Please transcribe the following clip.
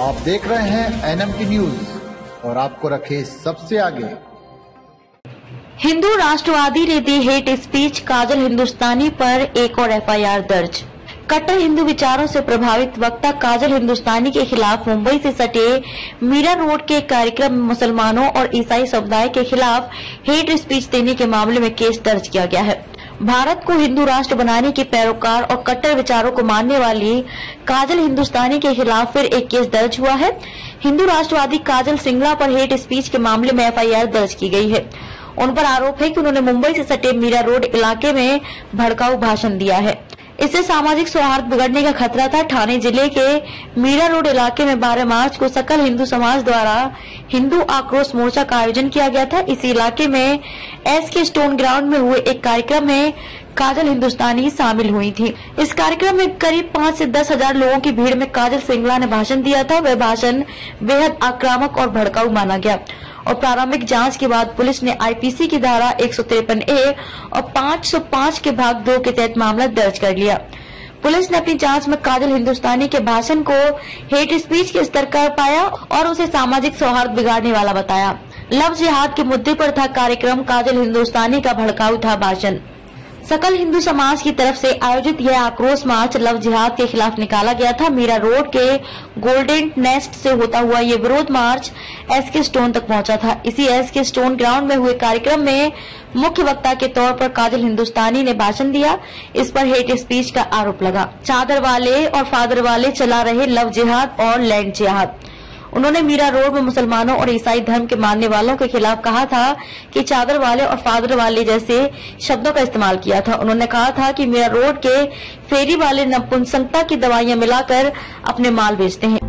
आप देख रहे हैं एनएम की न्यूज़ और आपको रखे सबसे आगे। हिंदू राष्ट्रवादी ने दी हेट स्पीच काजल हिंदुस्तानी पर एक और एफआईआर दर्ज। कट्टर हिंदू विचारों से प्रभावित वक्ता काजल हिंदुस्तानी के खिलाफ मुंबई से सटे मीरा रोड के कार्यक्रम में मुसलमानों और ईसाई समुदाय के खिलाफ हेट स्पीच देने के मामले में केस दर्ज किया गया है। भारत को हिंदू राष्ट्र बनाने के पैरोकार और कट्टर विचारों को मानने वाली काजल हिंदुस्तानी के खिलाफ फिर एक केस दर्ज हुआ है। हिंदू राष्ट्रवादी काजल सिंगला पर हेट स्पीच के मामले में एफआईआर दर्ज की गई है। उन पर आरोप है कि उन्होंने मुंबई से सटे मीरा रोड इलाके में भड़काऊ भाषण दिया है। इससे सामाजिक सौहार्द बिगड़ने का खतरा था। ठाणे ज़िले के मीरा रोड इलाके में 12 मार्च को सकल हिंदू समाज द्वारा हिंदू आक्रोश मोर्चा का आयोजन किया गया था। इसी इलाके में एस के स्टोन ग्राउंड में हुए एक कार्यक्रम में काजल हिंदुस्तानी शामिल हुई थी। इस कार्यक्रम में करीब पाँच से दस हज़ार लोगों की भीड़ में काजल सिंगला ने भाषण दिया था। वह भाषण बेहद आक्रामक और भड़काऊ माना गया। और प्रारंभिक जाँच के बाद पुलिस ने आईपीसी की धारा एक सौ तिरपन ए और 505 के भाग दो के तहत मामला दर्ज कर लिया। पुलिस ने अपनी जाँच में काजल हिंदुस्तानी के भाषण को हेट स्पीच के स्तर कर पाया और उसे सामाजिक सौहार्द बिगाड़ने वाला बताया। लव जिहाद के मुद्दे पर था कार्यक्रम, काजल हिंदुस्तानी का भड़काऊ था भाषण। सकल हिंदू समाज की तरफ़ से आयोजित यह आक्रोश मार्च लव जिहाद के खिलाफ निकाला गया था। मीरा रोड के गोल्डन नेस्ट से होता हुआ ये विरोध मार्च एस के स्टोन तक पहुँचा था। इसी एस के स्टोन ग्राउंड में हुए कार्यक्रम में मुख्य वक्ता के तौर पर काजल हिंदुस्तानी ने भाषण दिया। इस पर हेट स्पीच का आरोप लगा। चादर वाले और फादर वाले चला रहे लव जिहाद और लैंड जिहाद। उन्होंने मीरा रोड में मुसलमानों और ईसाई धर्म के मानने वालों के खिलाफ कहा था कि चादर वाले और फादर वाले जैसे शब्दों का इस्तेमाल किया था। उन्होंने कहा था कि मीरा रोड के फेरी वाले नपुंसकता की दवाइयाँ मिलाकर अपने माल बेचते हैं।